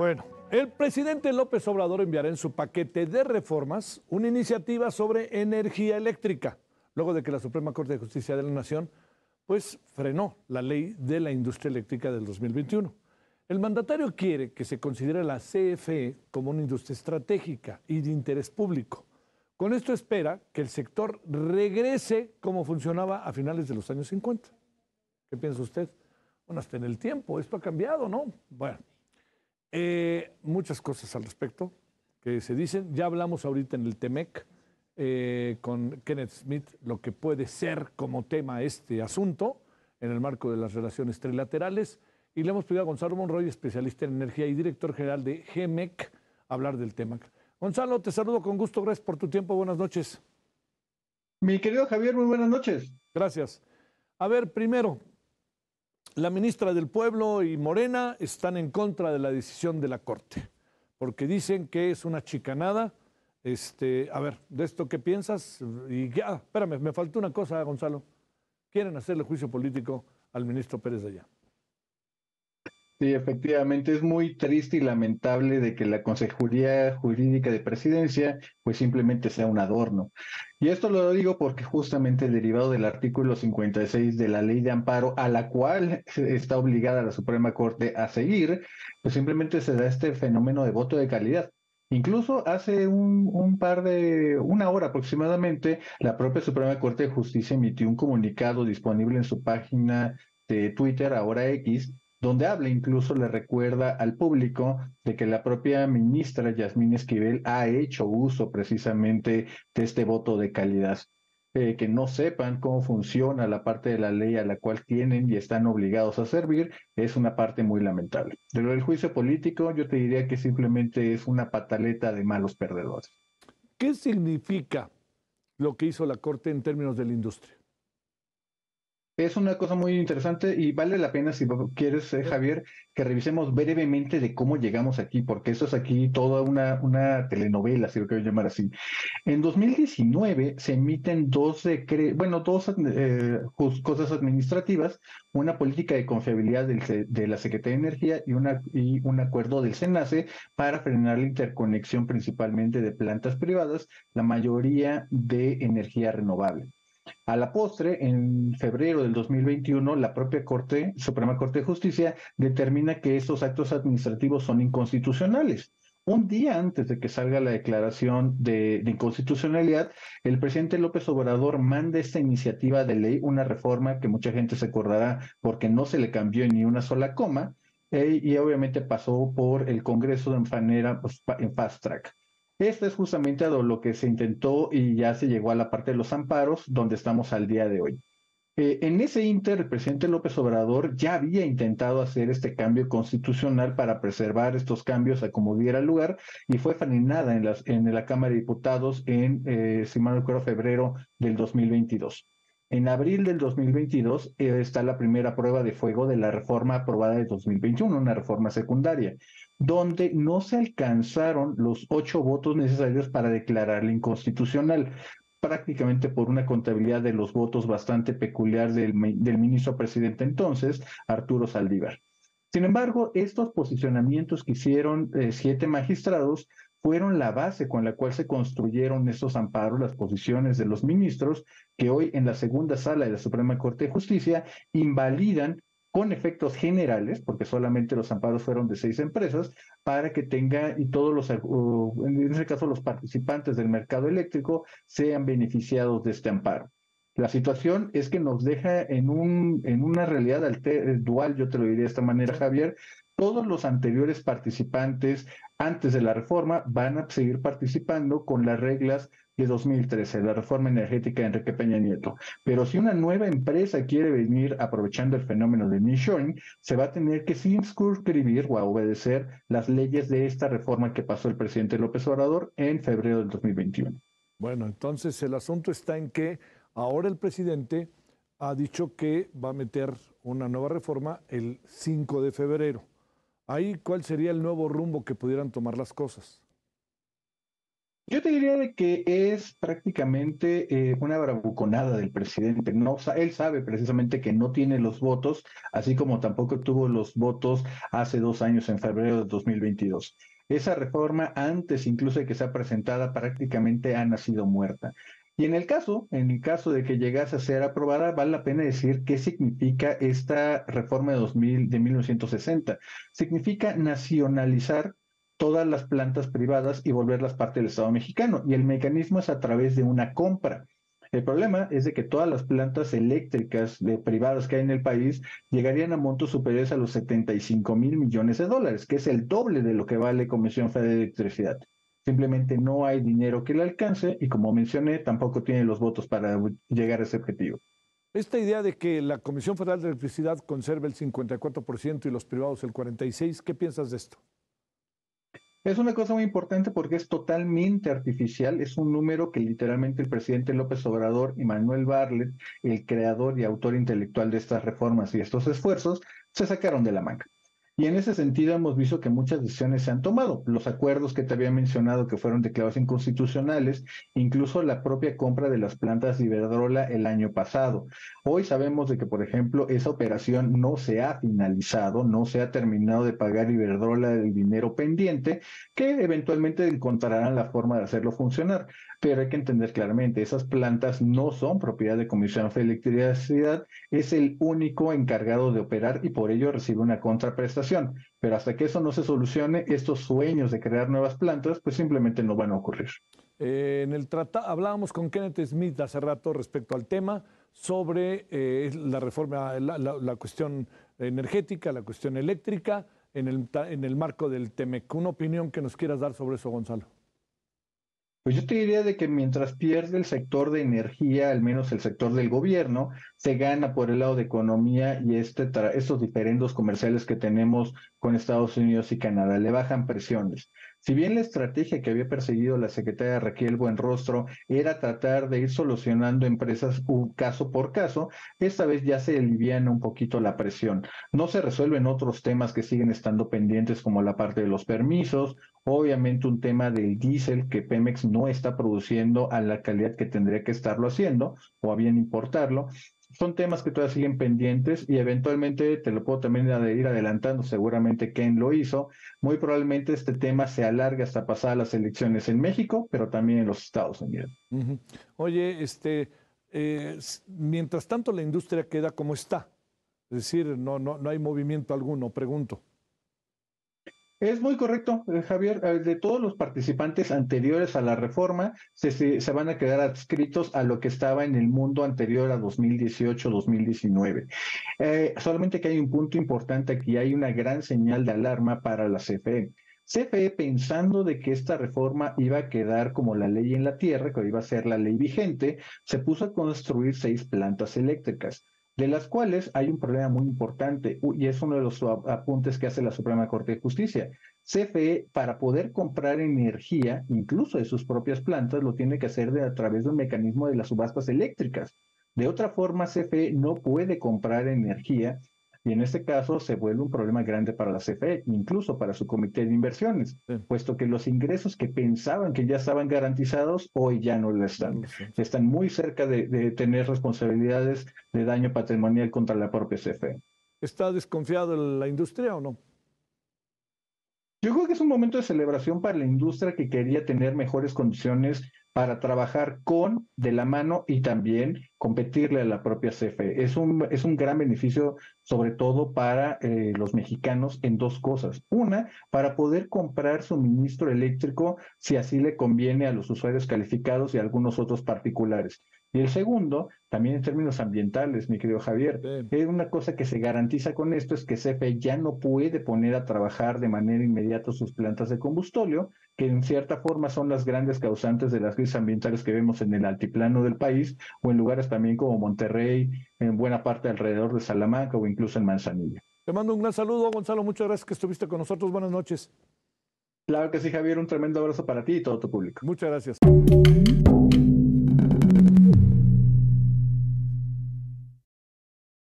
Bueno, el presidente López Obrador enviará en su paquete de reformas una iniciativa sobre energía eléctrica, luego de que la Suprema Corte de Justicia de la Nación pues frenó la ley de la industria eléctrica del 2021. El mandatario quiere que se considere la CFE como una industria estratégica y de interés público. Con esto espera que el sector regrese como funcionaba a finales de los años 50. ¿Qué piensa usted? Bueno, hasta en el tiempo, esto ha cambiado, ¿no? Bueno, eh, muchas cosas al respecto que se dicen. Ya hablamos ahorita en el TEMEC eh, con Kenneth Smith lo que puede ser como tema este asunto en el marco de las relaciones trilaterales. Y le hemos pedido a Gonzalo Monroy, especialista en energía y director general de GEMEC, hablar del tema. Gonzalo, te saludo con gusto. Gracias por tu tiempo. Buenas noches. Mi querido Javier, muy buenas noches. Gracias. A ver, primero, la ministra del Pueblo y Morena están en contra de la decisión de la Corte, porque dicen que es una chicanada. Este, a ver, de esto qué piensas? Y ya, espérame, me faltó una cosa, Gonzalo. Quieren hacerle juicio político al ministro Pérez de allá. Sí, efectivamente, es muy triste y lamentable de que la Consejería Jurídica de Presidencia pues simplemente sea un adorno. Y esto lo digo porque justamente derivado del artículo 56 de la ley de amparo a la cual está obligada la Suprema Corte a seguir, pues simplemente se da este fenómeno de voto de calidad. Incluso hace un, un, par de, una hora aproximadamente, la propia Suprema Corte de Justicia emitió un comunicado disponible en su página de Twitter, ahora X, donde habla incluso le recuerda al público de que la propia ministra Yasmín Esquivel ha hecho uso precisamente de este voto de calidad. Eh, que no sepan cómo funciona la parte de la ley a la cual tienen y están obligados a servir, es una parte muy lamentable. De lo del juicio político, yo te diría que simplemente es una pataleta de malos perdedores. ¿Qué significa lo que hizo la Corte en términos de la industria? Es una cosa muy interesante y vale la pena, si quieres, eh, Javier, que revisemos brevemente de cómo llegamos aquí, porque eso es aquí toda una, una telenovela, si lo quiero llamar así. En 2019 se emiten dos, bueno, dos eh, cosas administrativas, una política de confiabilidad del, de la Secretaría de Energía y, y un acuerdo del SENACE para frenar la interconexión principalmente de plantas privadas, la mayoría de energía renovable. A la postre, en febrero del 2021, la propia Corte, Suprema Corte de Justicia, determina que estos actos administrativos son inconstitucionales. Un día antes de que salga la declaración de, inconstitucionalidad, el presidente López Obrador manda esta iniciativa de ley, una reforma que mucha gente se acordará porque no se le cambió ni una sola coma, eh, y obviamente pasó por el Congreso de manera pues, en fast track. Esto es justamente lo que se intentó y ya se llegó a la parte de los amparos, donde estamos al día de hoy. Eh, en ese inter, el presidente López Obrador ya había intentado hacer este cambio constitucional para preservar estos cambios a como diera lugar y fue frenada en, en la Cámara de Diputados en, eh, si mal recuerdo, febrero del 2022. En abril del 2022 eh, está la primera prueba de fuego de la reforma aprobada de 2021, una reforma secundaria donde no se alcanzaron los ocho votos necesarios para declararla inconstitucional, prácticamente por una contabilidad de los votos bastante peculiar del, ministro presidente entonces, Arturo Saldívar. Sin embargo, estos posicionamientos que hicieron eh, siete magistrados fueron la base con la cual se construyeron estos amparos, las posiciones de los ministros, que hoy en la segunda sala de la Suprema Corte de Justicia invalidan con efectos generales, porque solamente los amparos fueron de seis empresas, para que tenga y todos los, en este caso los participantes del mercado eléctrico, sean beneficiados de este amparo. La situación es que nos deja en, un, en una realidad dual, yo te lo diré de esta manera, Javier. Todos los anteriores participantes antes de la reforma van a seguir participando con las reglas de 2013, la reforma energética de Enrique Peña Nieto. Pero si una nueva empresa quiere venir aprovechando el fenómeno de nearshoring, se va a tener que circunscribir o a obedecer las leyes de esta reforma que pasó el presidente López Obrador en febrero del 2021. Bueno, entonces el asunto está en que ahora el presidente ha dicho que va a meter una nueva reforma el 5 de febrero. Ahí, ¿cuál sería el nuevo rumbo que pudieran tomar las cosas? Yo te diría de que es prácticamente eh, una bravuconada del presidente. No, él sabe precisamente que no tiene los votos, así como tampoco tuvo los votos hace dos años, en febrero de 2022. Esa reforma, antes incluso de que sea presentada, prácticamente ha nacido muerta. Y en el caso, en el caso de que llegase a ser aprobada, vale la pena decir qué significa esta reforma de, 2000, de 1960. Significa nacionalizar todas las plantas privadas y volverlas parte del Estado mexicano. Y el mecanismo es a través de una compra. El problema es de que todas las plantas eléctricas de privadas que hay en el país llegarían a montos superiores a los 75 mil millones de dólares, que es el doble de lo que vale Comisión Federal de Electricidad. Simplemente no hay dinero que le alcance y como mencioné, tampoco tiene los votos para llegar a ese objetivo. Esta idea de que la Comisión Federal de Electricidad conserve el 54% y los privados el 46%, ¿qué piensas de esto? Es una cosa muy importante porque es totalmente artificial, es un número que literalmente el presidente López Obrador y Manuel Barlet, el creador y autor intelectual de estas reformas y estos esfuerzos, se sacaron de la manga. Y en ese sentido hemos visto que muchas decisiones se han tomado. Los acuerdos que te había mencionado que fueron declarados inconstitucionales, incluso la propia compra de las plantas de Iberdrola el año pasado. Hoy sabemos de que, por ejemplo, esa operación no se ha finalizado, no se ha terminado de pagar Iberdrola el dinero pendiente, que eventualmente encontrarán la forma de hacerlo funcionar pero hay que entender claramente, esas plantas no son propiedad de Comisión de Electricidad, es el único encargado de operar y por ello recibe una contraprestación. Pero hasta que eso no se solucione, estos sueños de crear nuevas plantas, pues simplemente no van a ocurrir. Eh, en el tratado, hablábamos con Kenneth Smith hace rato respecto al tema sobre eh, la reforma, la, cuestión energética, la cuestión eléctrica, en el, en el marco del TEMEC. Una opinión que nos quieras dar sobre eso, Gonzalo. Pues yo te diría de que mientras pierde el sector de energía, al menos el sector del gobierno, se gana por el lado de economía y este estos diferendos comerciales que tenemos con Estados Unidos y Canadá le bajan presiones. Si bien la estrategia que había perseguido la secretaria Raquel Buenrostro era tratar de ir solucionando empresas caso por caso, esta vez ya se aliviana un poquito la presión. No se resuelven otros temas que siguen estando pendientes como la parte de los permisos, obviamente un tema del diésel que Pemex no está produciendo a la calidad que tendría que estarlo haciendo o a bien importarlo son temas que todavía siguen pendientes y eventualmente te lo puedo también ir adelantando, seguramente Ken lo hizo. Muy probablemente este tema se alargue hasta pasar las elecciones en México, pero también en los Estados Unidos. Oye, este, eh, mientras tanto la industria queda como está, es decir, no, no, no hay movimiento alguno, pregunto. Es muy correcto, eh, Javier. Eh, de todos los participantes anteriores a la reforma, se, se, van a quedar adscritos a lo que estaba en el mundo anterior a 2018-2019. Eh, solamente que hay un punto importante aquí, hay una gran señal de alarma para la CFE. CFE pensando de que esta reforma iba a quedar como la ley en la tierra, que iba a ser la ley vigente, se puso a construir seis plantas eléctricas de las cuales hay un problema muy importante y es uno de los apuntes que hace la Suprema Corte de Justicia. CFE, para poder comprar energía, incluso de sus propias plantas, lo tiene que hacer a través de un mecanismo de las subastas eléctricas. De otra forma, CFE no puede comprar energía y en este caso se vuelve un problema grande para la CFE, incluso para su comité de inversiones, puesto que los ingresos que pensaban que ya estaban garantizados, hoy ya no lo están. Están muy cerca de, tener responsabilidades de daño patrimonial contra la propia CFE. ¿Está desconfiado la industria o no? Yo creo que es un momento de celebración para la industria que quería tener mejores condiciones para trabajar con, de la mano y también competirle a la propia CFE. Es un, es un gran beneficio, sobre todo para eh, los mexicanos, en dos cosas. Una, para poder comprar suministro eléctrico si así le conviene a los usuarios calificados y a algunos otros particulares. Y el segundo, también en términos ambientales, mi querido Javier, es una cosa que se garantiza con esto es que CFE ya no puede poner a trabajar de manera inmediata sus plantas de combustóleo, que en cierta forma son las grandes causantes de las crisis ambientales que vemos en el altiplano del país o en lugares también como Monterrey, en buena parte alrededor de Salamanca o incluso en Manzanilla. Te mando un gran saludo, Gonzalo. Muchas gracias que estuviste con nosotros. Buenas noches. Claro que sí, Javier. Un tremendo abrazo para ti y todo tu público. Muchas gracias.